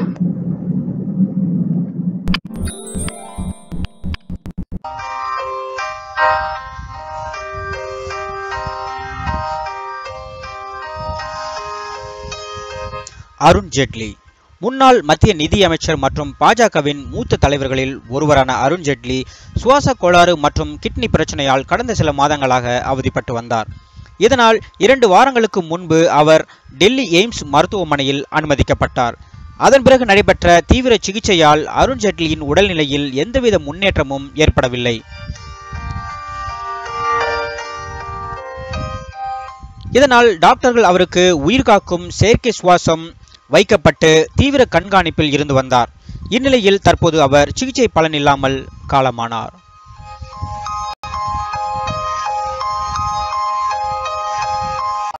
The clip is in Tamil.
அருண் ஜேட்லி. முன்னாள் மத்திய நிதியமைச்சர் மற்றும் பாஜகவின் மூத்த தலைவர்களில் ஒருவரான அருண் ஜேட்லி சுவாச கோளாறு மற்றும் கிட்னி பிரச்சனையால் கடந்த சில மாதங்களாக அவதிப்பட்டு வந்தார். இதனால் இரண்டு வாரங்களுக்கு முன்பு அவர் டெல்லி எய்ம்ஸ் மருத்துவமனையில் அனுமதிக்கப்பட்டார். அதன் பிறகு நடைபெற்ற தீவிர சிகிச்சையால் அருண் ஜேட்லியின் உடல்நிலையில் எந்தவித முன்னேற்றமும் ஏற்படவில்லை. இதனால் டாக்டர்கள் அவருக்கு உயிர்காக்கும் செயற்கை சுவாசம் வைக்கப்பட்டு தீவிர கண்காணிப்பில் இருந்து வந்தார். இந்நிலையில் தற்போது அவர் சிகிச்சை பலனில்லாமல் காலமானார்.